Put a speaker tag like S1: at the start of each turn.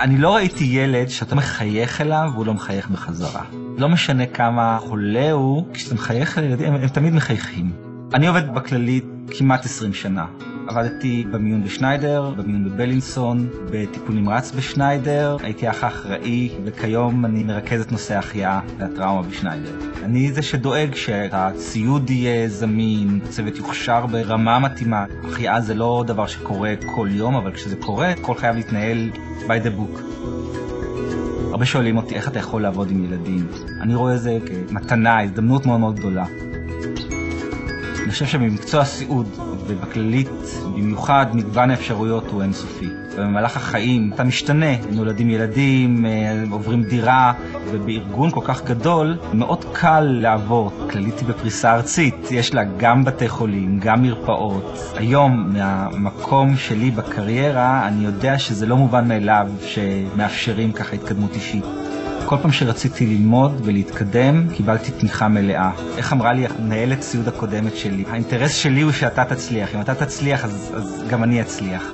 S1: אני לא ראיתי ילד שאתה מחייך אליו והוא לא מחייך בחזרה. לא משנה כמה חולה הוא, כשאתה מחייך לילדים הם, הם תמיד מחייכים. אני עובד בכללית כמעט 20 שנה. עבדתי במיון בשניידר, במיון בבלינסון, בטיפול נמרץ בשניידר, הייתי אח האחראי, וכיום אני מרכז את נושא ההחייאה והטראומה בשניידר. אני זה שדואג שהציוד יהיה זמין, הצוות יוכשר ברמה מתאימה. החייאה זה לא דבר שקורה כל יום, אבל כשזה קורה, הכל חייב להתנהל by the book. הרבה שואלים אותי איך אתה יכול לעבוד עם ילדים. אני רואה את זה כמתנה, הזדמנות מאוד מאוד גדולה. אני חושב שבמקצוע הסיעוד ובכללית במיוחד מגוון האפשרויות הוא אינסופי. במהלך החיים אתה משתנה, נולדים ילדים, אה, עוברים דירה, ובארגון כל כך גדול מאוד קל לעבור. כללית היא בפריסה ארצית, יש לה גם בתי חולים, גם מרפאות. היום מהמקום שלי בקריירה אני יודע שזה לא מובן מאליו שמאפשרים ככה התקדמות אישית. כל פעם שרציתי ללמוד ולהתקדם, קיבלתי תמיכה מלאה. איך אמרה לי המנהלת סיעוד הקודמת שלי? האינטרס שלי הוא שאתה תצליח. אם אתה תצליח, אז, אז גם אני אצליח.